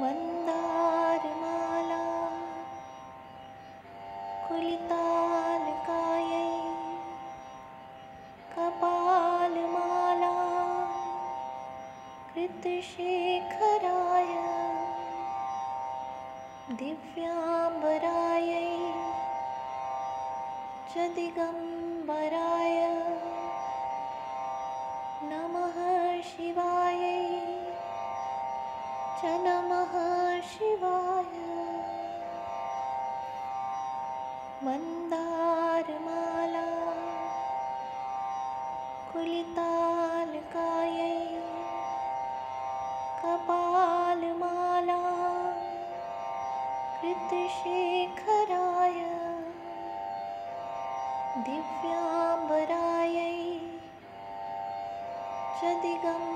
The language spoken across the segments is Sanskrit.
मन्दारमाला कुलितालकायै कपालमाला कृतशेखराय दिव्याम्बरायै च दिगम्बराय कृतशेखराय दिव्याम्बरायै च दिगम्बराय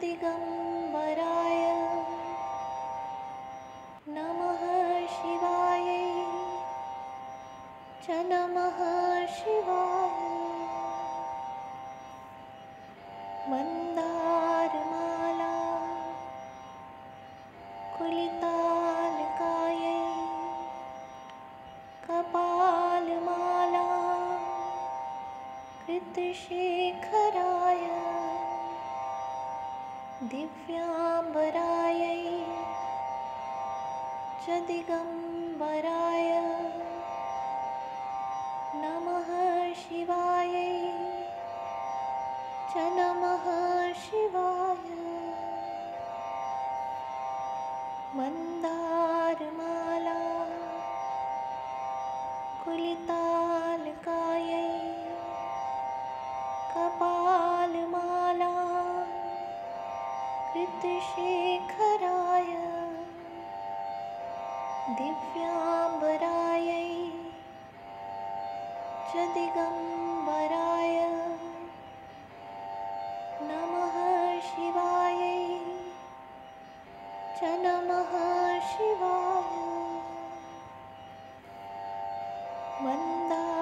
दिगम्बराय नमः शिवायै च नमः शिवाय मन्दारमाला कुलितालकायै कपालमाला कृतशेखराय दिव्याम्बरायै च दिगम्बराय नमः शिवायै च नमः शिवाय। मन्दारमाला दिव्याम्बरायै च दिगम्बराय नमः शिवायै च नमः शिवाय। मन्दारमाला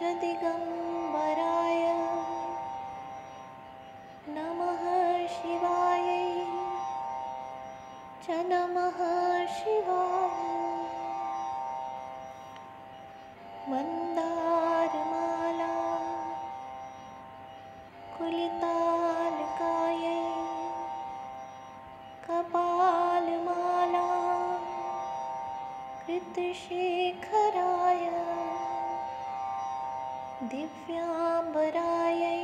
दिगम्बराय नमः शिवायै च नमः शिवाय मन्दारमाला कुलितालकायै कपालमाला कृतशेखराय दिव्याम्बरायै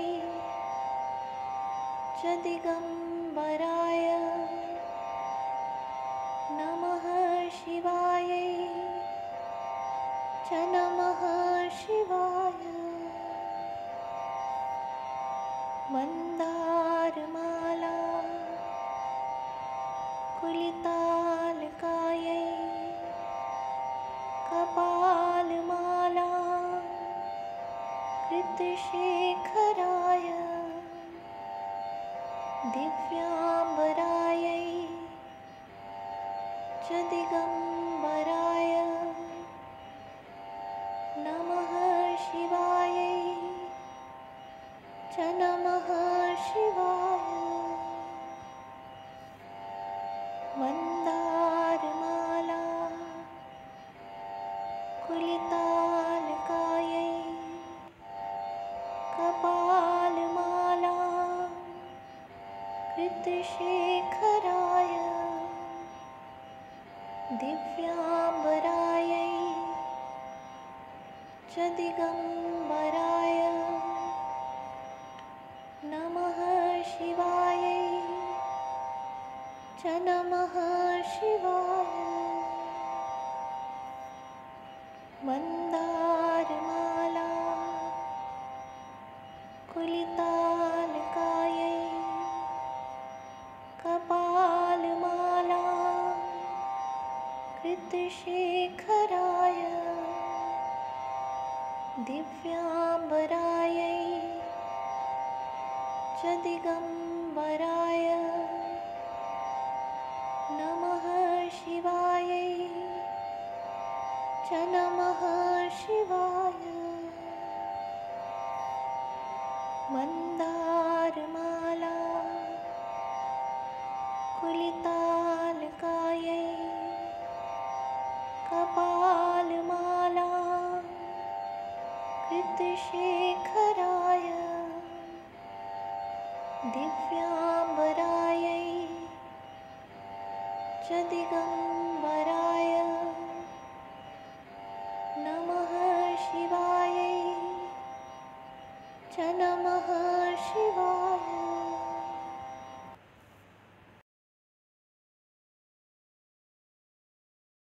च दिगम्बराय नमः शिवायै च नमः शिवाय। मन्दारमाला मन्दारमाला कुलितालकायै कपालमाला कृतशेखराय दिव्याम्बरायै च दिगम्बराय शेखराय दिव्याम्बरायै च दिगम्बराय नमः शिवायै च नमः शिवाय। दिव्याम्बरायै च दिगम्